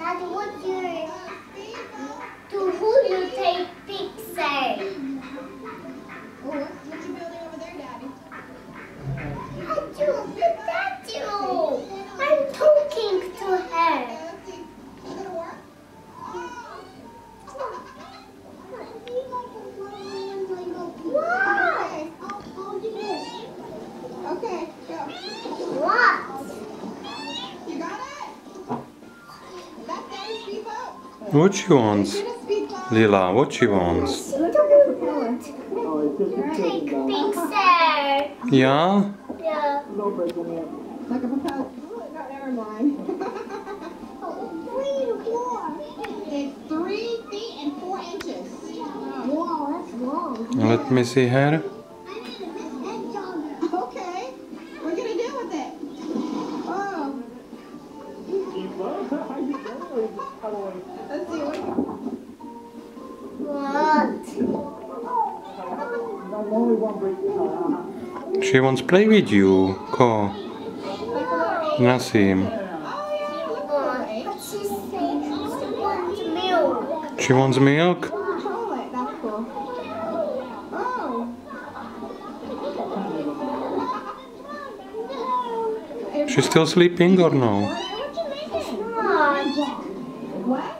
Dad, what you to who you take picture? Oh, what, what you building over there, Daddy? Daddy, Daddy, I'm talking to her. Okay, let's see. Is it gonna work? What? Okay. Okay, go. What she wants? Lila, what she wants? Yeah? Yeah. Like a propeller. Oh, She wants to play with you. Look But she wants milk. She's still sleeping or no? What?